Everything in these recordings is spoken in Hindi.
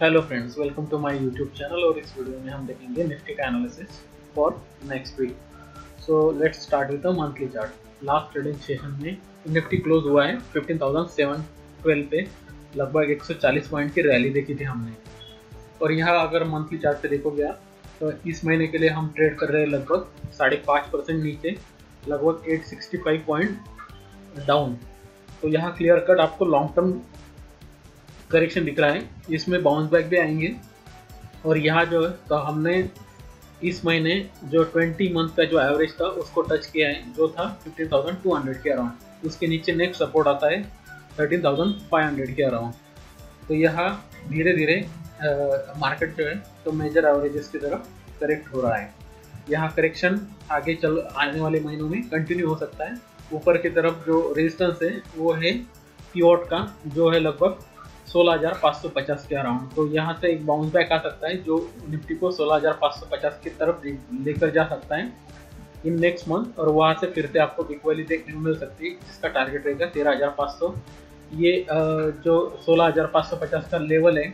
Hello friends welcome to my YouTube channel और इस वीडियो में हम देखेंगे निफ्टी का analysis for next week so let's start with the monthly chart last trading session में निफ्टी क्लोज हुआ है 15,712 पे। लगभग 140 पॉइंट की रैली देखी थी हमने। और यहाँ अगर मंथली चार्ट पे देखोगे आप तो इस महीने के लिए हम ट्रेड कर रहे हैं लगभग साढ़े पाँच परसेंट नीचे लगभग 865 पॉइंट डाउन तो यहाँ क्लियर कट आपको लॉन्ग टर्म करेक्शन दिख रहा है। इसमें बाउंस बैक भी आएँगे। और यहाँ जो है तो हमने इस महीने जो 20 मंथ का जो एवरेज था उसको टच किया है जो था 15,200 के अराउंड उसके नीचे नेक्स्ट सपोर्ट आता है 13,500 के अराउंड तो यहाँ धीरे धीरे मार्केट जो है तो मेजर एवरेजेस की तरफ़ करेक्ट हो रहा है। यहाँ करेक्शन आगे चल आने वाले महीनों में कंटिन्यू हो सकता है। ऊपर की तरफ़ जो रेजिस्टेंस है वो है पीओट का जो है लगभग 16,550 के अराउंड। तो यहाँ से एक बाउंस बैक आ सकता है जो निफ्टी को 16,550 की तरफ़ लेकर जा सकता है इन नेक्स्ट मंथ और वहाँ से फिर से आपको बिग देखने को मिल सकती है जिसका टारगेट रहेगा 13,500 ये जो 16,550 का लेवल है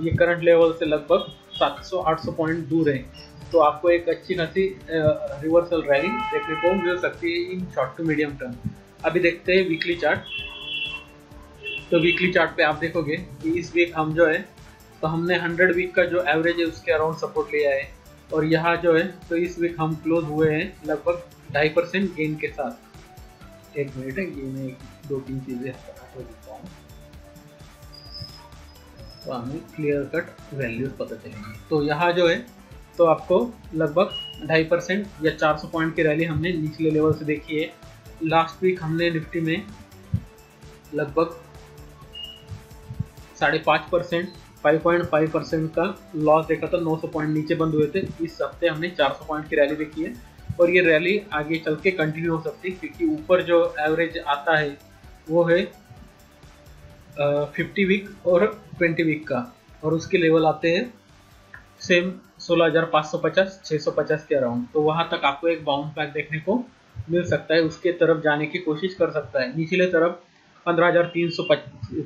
ये करंट लेवल से लगभग 700-800 पॉइंट दूर है। तो आपको एक अच्छी खासी रिवर्सल रैली देखने को मिल सकती है in short to medium term अभी देखते हैं वीकली चार्ट तो वीकली चार्ट पे आप देखोगे कि इस वीक हम जो है तो हमने 100 वीक का जो एवरेज है, उसके अराउंड सपोर्ट लिया है। और यहाँ जो है तो इस वीक हम क्लोज हुए हैं लगभग ढाई परसेंट गेन के साथ। एक मिनट है, ये मैं दो तीन चीज़ें तो हमें क्लियर कट वैल्यूज़ पता चलेंगे। तो यहाँ जो है तो आपको लगभग ढाई परसेंट या 400 पॉइंट की रैली हमने निचले लेवल से देखी है। लास्ट वीक हमने निफ्टी में लगभग साढ़े पाँच percent five point five percent का लॉस देखा था 900 पॉइंट नीचे बंद हुए थे। इस हफ़्ते हमने 400 पॉइंट की रैली देखी है। और ये रैली आगे चल के कंटिन्यू हो सकती है, क्योंकि ऊपर जो एवरेज आता है, वो है फिफ्टी वीक और ट्वेंटी वीक का। और उसके लेवल आते हैं सेम सोलह हज़ार पाँच सौ पचास छः सौ पचास के अराउंड तो वहाँ तक आपको एक बाउंस बैक देखने को मिल सकता है, उसके तरफ़ जाने की कोशिश कर सकता है। निचले तरफ़ पंद्रह हज़ार तीन सौ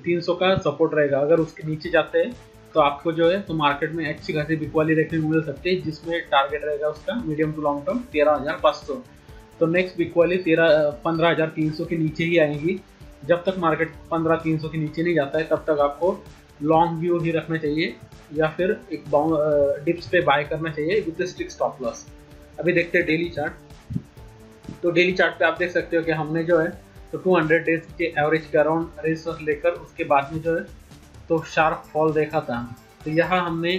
तीन सौ का सपोर्ट रहेगा। अगर उसके नीचे जाते हैं तो आपको जो है तो मार्केट में अच्छी खासी बिकवाली देखने को मिल सकती है, जिसमें टारगेट रहेगा उसका मीडियम टू लॉन्ग टर्म तेरह हज़ार पाँच सौ। तो नेक्स्ट बिकवाली तेरह, पंद्रह हज़ार तीन सौ के नीचे ही आएँगी। जब तक मार्केट पंद्रह तीन सौ के नीचे नहीं जाता है, तब तक आपको लॉन्ग व्यू ही रखना चाहिए, या फिर एक डिप्स पे बाय करना चाहिए विद स्टिक स्टॉप लॉस अभी देखते हैं डेली चार्ट तो डेली चार्ट पे आप देख सकते हो कि हमने जो है तो 200 डेज़ के एवरेज के अराउंड रेजिस्टेंस लेकर उसके बाद में जो है तो शार्प फॉल देखा था। तो यहाँ हमने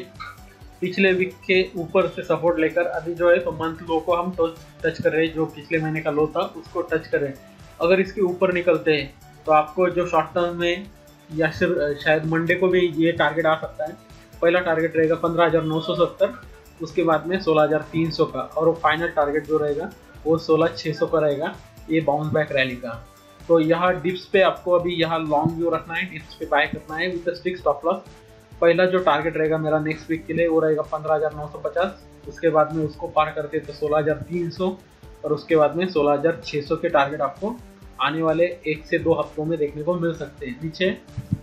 पिछले वीक के ऊपर से सपोर्ट लेकर अभी जो है तो मंथ लो को हम टच कर रहे हैं, जो पिछले महीने का लो था, उसको टच कर। रहे हैं अगर इसके ऊपर निकलते हैं तो आपको जो शॉर्ट टर्म में या फिर शायद मंडे को भी ये टारगेट आ सकता है। पहला टारगेट रहेगा पंद्रह हज़ार नौ सौ सत्तर, उसके बाद में सोलह हज़ार तीन सौ का, और वो फाइनल टारगेट जो रहेगा, वो सोलह छः सौ का रहेगा, ये बाउंस बैक रैली का। तो यहाँ डिप्स पे आपको अभी यहाँ लॉन्ग व्यू रखना है डिप्स पे बाय करना है विद स्टिक स्टॉप लॉस पहला जो टारगेट रहेगा मेरा नेक्स्ट वीक के लिए, वो रहेगा पंद्रह हज़ार नौ सौ पचास. उसके बाद में उसको पार करते तो सोलह हज़ार तीन सौ और उसके बाद में सोलह हज़ार छः सौ के टारगेट आपको आने वाले एक से दो हफ्तों में देखने को मिल सकते हैं। नीचे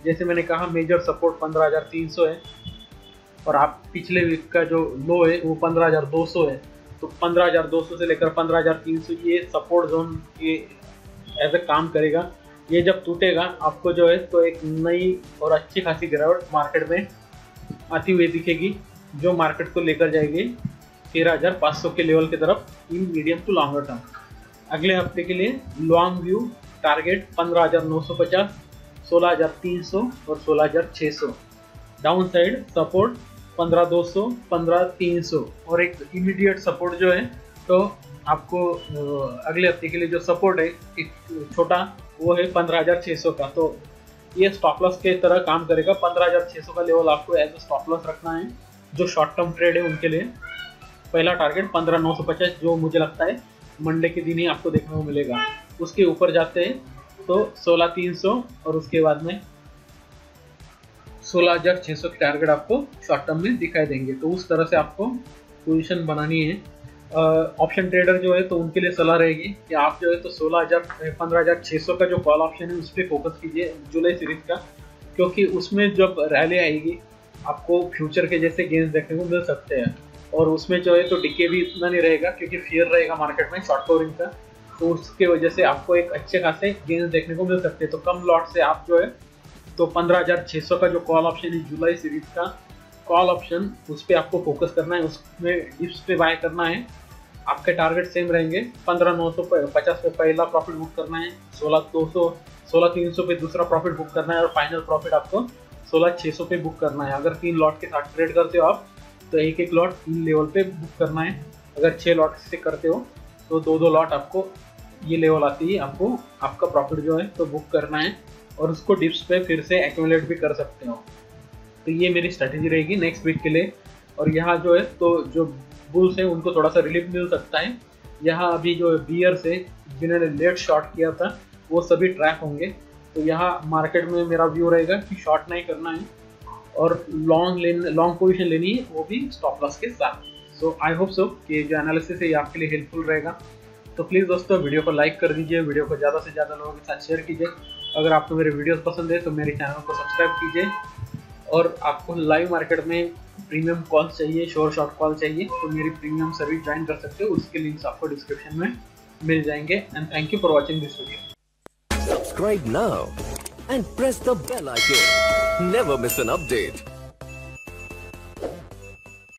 जैसे मैंने कहा मेजर सपोर्ट पंद्रह हज़ार तीन सौ है और आप पिछले वीक का जो लो है, वो पंद्रह हज़ार दो सौ है। तो पंद्रह हज़ार दो सौ से लेकर पंद्रह हज़ार तीन सौ, ये सपोर्ट जोन के ए काम करेगा। ये जब टूटेगा, आपको जो है तो एक नई और अच्छी खासी गिरावट मार्केट में आती हुई दिखेगी, जो मार्केट को लेकर जाएगी तेरह हज़ार पाँच सौ के लेवल की तरफ़ in medium to longer term अगले हफ़्ते के लिए लॉन्ग व्यू टारगेट पंद्रह हज़ार नौ सौ पचास, सोलह हज़ार तीन सौ और सोलह हज़ार छः सौ। डाउन साइड सपोर्ट पंद्रह दो सौ, पंद्रह तीन सौ। और एक इमीडिएट सपोर्ट जो है तो आपको अगले हफ़्ते के लिए जो सपोर्ट है, एक छोटा, वो है पंद्रह हज़ार छः सौ का। तो ये स्टॉप लॉस के तरह काम करेगा। पंद्रह हज़ार छः सौ का लेवल आपको एज ए स्टॉप लॉस रखना है, जो शॉर्ट टर्म ट्रेड है उनके लिए। पहला टारगेट पंद्रह नौ सौ पचास, जो मुझे लगता है मंडे के दिन ही आपको देखने को मिलेगा। उसके ऊपर जाते हैं तो सोलह तीन सौ और उसके बाद में सोलह हज़ार छः सौ के टारगेट आपको शॉर्ट टर्म में दिखाई देंगे। तो उस तरह से आपको पोजीशन बनानी है। ऑप्शन ट्रेडर जो है तो उनके लिए सलाह रहेगी कि आप जो है तो सोलह हज़ार पंद्रह हज़ार छः सौ का जो कॉल ऑप्शन है, उस पर फोकस कीजिए जुलाई सीरीज़ का। क्योंकि उसमें जब रैली आएगी, आपको फ्यूचर के जैसे गेंस देखने को मिल सकते हैं। और उसमें जो है तो डिके भी इतना नहीं रहेगा, क्योंकि फियर रहेगा मार्केट में शॉर्ट कवरिंग का। तो उसके वजह से आपको एक अच्छे खासे गेंस देखने को मिल सकते हैं। तो कम लॉट से आप जो है तो पंद्रह हज़ार छः सौ का जो कॉल ऑप्शन है जुलाई सीरीज़ का कॉल ऑप्शन उस पर आपको फोकस करना है, उसमें डिप्स पे बाय करना है। आपके टारगेट सेम रहेंगे। पंद्रह, नौ सौ, पचास पे पहला प्रॉफिट बुक करना है, सोलह, दो सौ, सोलह, तीन सौ पे दूसरा प्रॉफिट बुक करना है और फाइनल प्रॉफिट आपको सोलह छः सौ पे बुक करना है। अगर तीन लॉट के साथ ट्रेड करते हो आप तो एक एक लॉट तीन लेवल पे बुक करना है। अगर छः लॉट से करते हो तो दो दो लॉट आपको ये लेवल आती है, आपको, आपका प्रॉफिट जो है तो बुक करना है। और उसको डिप्स पे फिर से एक्यूमुलेट भी कर सकते हो। तो ये मेरी स्ट्रैटेजी रहेगी नेक्स्ट वीक के लिए। और यहाँ जो है तो जो बुल्स हैं, उनको थोड़ा सा रिलीफ मिल सकता है। यहाँ अभी जो बियर्स है, जिन्होंने लेट शॉर्ट किया था, वो सभी ट्रैक होंगे। तो यहाँ मार्केट में मेरा व्यू रहेगा कि शॉर्ट नहीं करना है। और लॉन्ग लेन लॉन्ग पोजिशन लेनी है, वो भी स्टॉप लॉस के साथ। सो आई होप सो कि जो एनालिसिस है, ये आपके लिए हेल्पफुल रहेगा। तो प्लीज़ दोस्तों वीडियो को लाइक कर दीजिए। वीडियो को ज़्यादा से ज़्यादा लोगों के साथ शेयर कीजिए। अगर आपको मेरे वीडियोस पसंद है तो मेरे चैनल को सब्सक्राइब कीजिए। और आपको लाइव मार्केट में प्रीमियम कॉल चाहिए शोर शॉर्ट कॉल चाहिए तो मेरी प्रीमियम सर्विस ज्वाइन कर सकते हो। उसके लिंक्स आपको डिस्क्रिप्शन में मिल जाएँगे। And thank you for watching this video subscribe now and press the bell icon never miss an update